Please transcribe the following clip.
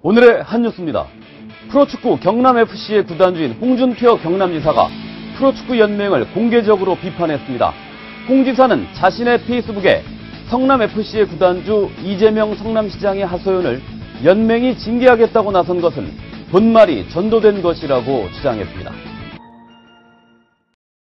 오늘의 한 뉴스입니다. 프로축구 경남FC의 구단주인 홍준표 경남지사가 프로축구연맹을 공개적으로 비판했습니다. 홍 지사는 자신의 페이스북에 성남FC의 구단주 이재명 성남시장의 하소연을 연맹이 징계하겠다고 나선 것은 본말이 전도된 것이라고 주장했습니다.